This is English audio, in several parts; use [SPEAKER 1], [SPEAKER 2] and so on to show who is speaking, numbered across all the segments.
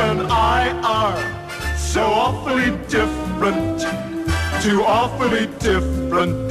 [SPEAKER 1] and I are so awfully different, too awfully different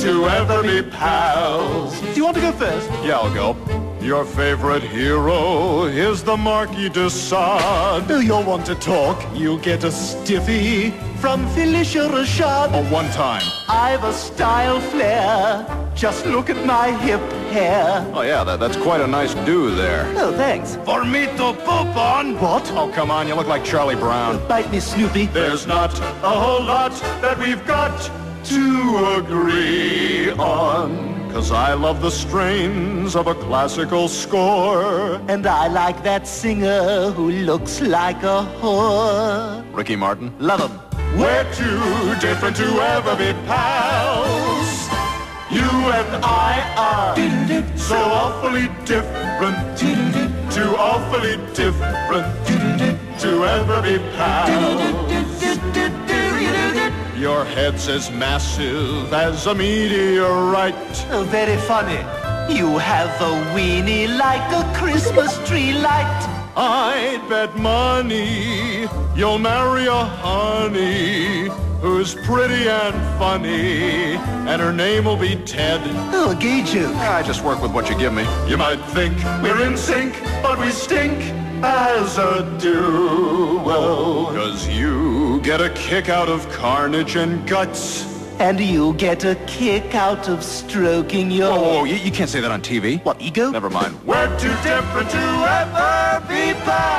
[SPEAKER 1] to ever be pals.
[SPEAKER 2] Do you want to go first?
[SPEAKER 1] Yeah, I'll go. Your favorite hero is the Marquis de Sade.
[SPEAKER 2] Do you'll want to talk. You get a stiffy from Phylicia Rashad.
[SPEAKER 1] Oh, one time.
[SPEAKER 2] I've a style flair. Just look at my hip hair.
[SPEAKER 1] Oh, yeah, that, that's quite a nice do there.
[SPEAKER 2] Oh, thanks.
[SPEAKER 1] For me to poop on?
[SPEAKER 2] What?
[SPEAKER 1] Oh, come on, you look like Charlie Brown.
[SPEAKER 2] Bite me, Snoopy.
[SPEAKER 1] There's not a whole lot that we've got to agree on. Cause I love the strains of a classical score.
[SPEAKER 2] And I like that singer who looks like a whore.
[SPEAKER 1] Ricky Martin?
[SPEAKER 2] Love him.
[SPEAKER 1] We're too different to ever be pals. You and I are so awfully different. Too awfully different to ever be pals. Your head's as massive as a meteorite.
[SPEAKER 2] Oh, very funny. You have a weenie like a Christmas tree light.
[SPEAKER 1] I'd bet money you'll marry a honey who's pretty and funny, and her name will be Ted.
[SPEAKER 2] Oh, gay joke.
[SPEAKER 1] I just work with what you give me. You might think we're in sync, but we stink as a duo. Cause you get a kick out of carnage and guts.
[SPEAKER 2] And you get a kick out of stroking your...
[SPEAKER 1] Whoa, whoa, whoa. You, you, can't say that on TV.
[SPEAKER 2] What, ego?
[SPEAKER 1] Never mind. We're too different to ever be pals.